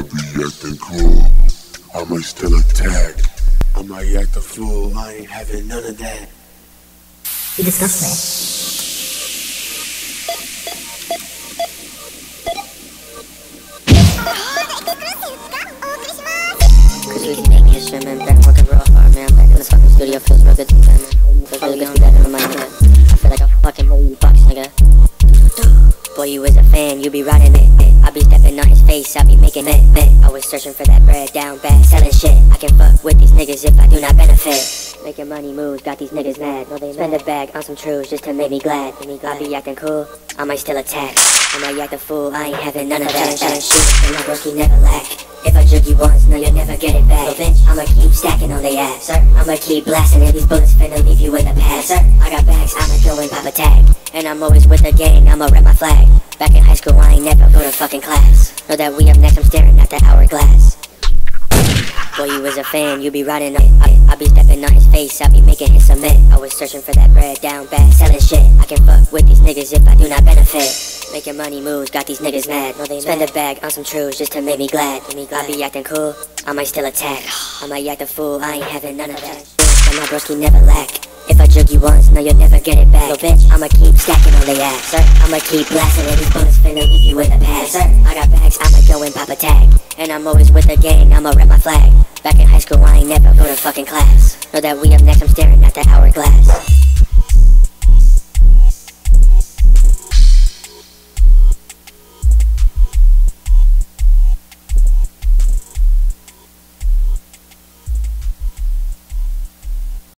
I be acting cool. I might still attack. I might act a fool. I ain't having none of that. You disgust me. Cause we make history, man. Back working real hard, man. Back in the fucking studio feels real good to me, man. Feels really good to be back in the mic, nigga. I feel like a fucking million bucks, nigga. Boy, you was a fan, you be riding it. I be stepping on his face, I be making it. it. I was searching for that bread down bad, selling shit. I can fuck with these niggas if I do not benefit. Making money moves, got these niggas mad. No, they spend a bag on some truths just to make me glad. Make me glad. I be acting cool, I might still attack. I might act a fool, I ain't having none of that. Trying shoot, and my broski never lack. If I jerk you once, no, you'll never get it back. So bitch, I'ma keep stacking on they ass, sir. I'ma keep blasting and these bullets finna leave you in the past, sir. I got bags, I'ma and pop a tag. And I'm always with the gang, I'ma rep my flag. Back in high school, I ain't never go to fucking class. Know that we up next, I'm staring at the hourglass. Boy, you was a fan, you be riding on it. I, I be stepping on his face, I be making him submit. I was searching for that bread down bad, selling shit. I can fuck with these niggas if I do not benefit. Making money moves, got these niggas mad. No, they spend a bag on some truths just to make me glad. Make me glad. I be acting cool, I might still attack. I might act a fool, I ain't having none of that. And my broski never lack. Jerk you once, no, you'll never get it back. So bitch, I'ma keep stacking on they ass, sir. I'ma keep blasting and these bullets finna leave you in the past, sir. I got bags, I'ma go and pop a tag. And I'm always with the gang, I'ma rep my flag. Back in high school, I ain't never go to fucking class. Know that we up next, I'm staring at the hourglass.